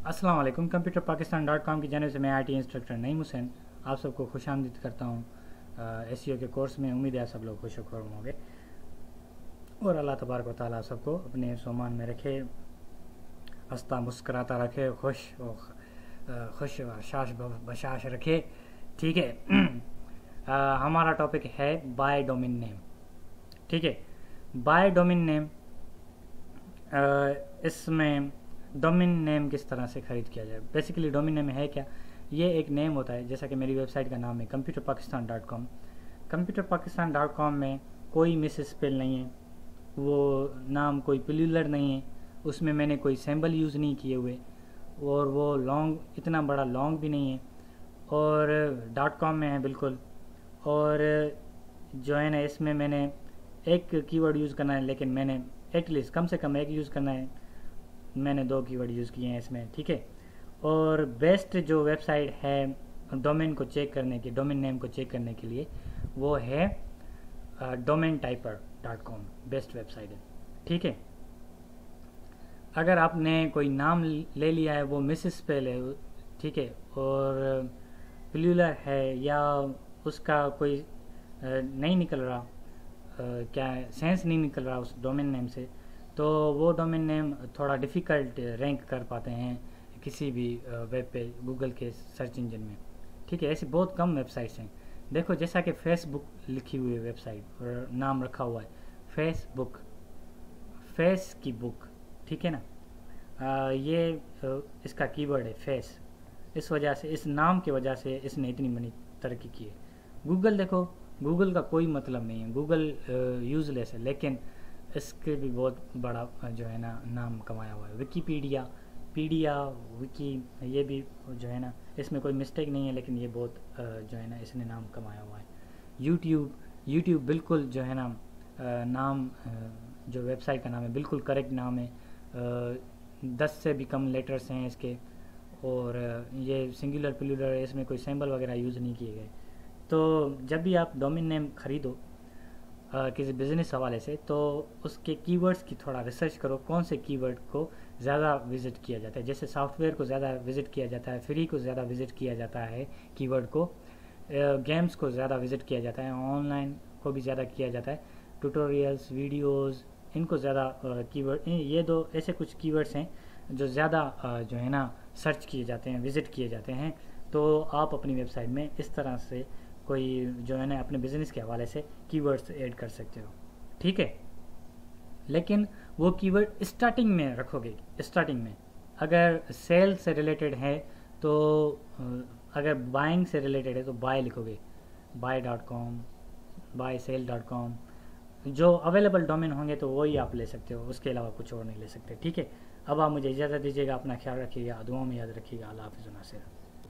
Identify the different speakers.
Speaker 1: वालेकुम computer Pakistan dot com की जानब से मैं I T instructor Naeem Hussain आप सबको खुश आमदीद करता हूँ। एस के कोर्स में उम्मीद है सब लोग खुश खुरम होंगे। और अल्लाह तबारक ताली सबको अपने सोमान में रखे, हंसता मुस्कराता रखे, खुश और खुश शाश बशाश रखे। ठीक है? हमारा टॉपिक है बाय डोमिन नेम ठीक है? बाय डोमिन नेम इसमें डोमिन नेम किस तरह से ख़रीद किया जाए? बेसिकली डोमिन नेम है क्या? ये एक नेम होता है, जैसा कि मेरी वेबसाइट का नाम है computer Pakistan dot com computer Pakistan dot com में कोई मिस स्पेल नहीं है, वो नाम कोई पिलुलर नहीं है, उसमें मैंने कोई सैम्बल यूज़ नहीं किए हुए, और वो लॉन्ग इतना बड़ा लॉन्ग भी नहीं है, और डॉट कॉम में है बिल्कुल, और जो है ना, इसमें मैंने एक कीवर्ड यूज़ करना है, लेकिन मैंने एटलीस्ट कम से कम एक यूज़ करना है मैंने दो कीवर्ड यूज़ किए हैं इसमें, ठीक है? और बेस्ट जो वेबसाइट है डोमेन को चेक करने की डोमेन नेम को चेक करने के लिए, वो है domain typer dot com best website है, ठीक है? अगर आपने कोई नाम ले लिया है, वो मिस स्पेल है, ठीक है? और प्लूलर है, या उसका कोई नहीं निकल रहा क्या सेंस नहीं निकल रहा उस डोमेन नेम से तो वो डोमेन नेम थोड़ा डिफ़िकल्ट रैंक कर पाते हैं किसी भी वेब पे गूगल के सर्च इंजन में। ठीक है ऐसी बहुत कम वेबसाइट्स हैं। देखो जैसा कि फेसबुक लिखी हुई वेबसाइट और नाम रखा हुआ है फेसबुक फेस की बुक ठीक है ना? आ, ये इसका कीवर्ड है फेस इस वजह से इस नाम की वजह से इसने इतनी बड़ी तरक्की की है। गूगल देखो गूगल का कोई मतलब नहीं है। गूगल यूज़लेस है लेकिन इसके भी बहुत बड़ा, जो है ना, नाम कमाया हुआ है। विकीपीडिया पीडिया विकी ये भी जो है ना, इसमें कोई मिस्टेक नहीं है, लेकिन ये बहुत जो है ना, इसने नाम कमाया हुआ है। यूट्यूब यूट्यूब बिल्कुल जो है ना नाम जो वेबसाइट का नाम है, बिल्कुल करेक्ट नाम है। दस से भी कम लेटर्स हैं इसके, और ये सिंगुलर प्लूलर इसमें कोई सैम्बल वगैरह यूज़ नहीं किए गए। तो जब भी आप डोमिन नेम ख़रीदो किसी बिज़नेस हवाले से तो उसके कीवर्ड्स की थोड़ा रिसर्च करो, कौन से कीवर्ड को ज़्यादा विज़िट किया जाता है। जैसे सॉफ्टवेयर को ज़्यादा विज़िट किया जाता है फ्री को ज़्यादा विज़िट किया जाता है कीवर्ड को गेम्स को ज़्यादा विज़िट किया जाता है ऑनलाइन को भी ज़्यादा किया जाता है ट्यूटोरियल्स वीडियोस इनको ज़्यादा कीवर्ड ये दो ऐसे कुछ कीवर्ड्स हैं जो ज़्यादा जो है ना सर्च किए जाते हैं विज़िट किए जाते हैं। तो आप अपनी वेबसाइट में इस तरह से कोई जो है ना अपने बिज़नेस के हवाले से कीवर्ड्स ऐड कर सकते हो। ठीक है? लेकिन वो कीवर्ड स्टार्टिंग में रखोगे स्टार्टिंग में। अगर सेल से रिलेटेड है तो अगर बाइंग से रिलेटेड है तो बाय लिखोगे। Buy dot com buy sell dot com जो अवेलेबल डोमेन होंगे तो वही आप ले सकते हो। उसके अलावा कुछ और नहीं ले सकते। ठीक है? अब आप मुझे इजाज़त दीजिएगा, अपना ख्याल रखिएगा दुआ में याद रखिएगा। अल्लाह हाफिज़ नासिर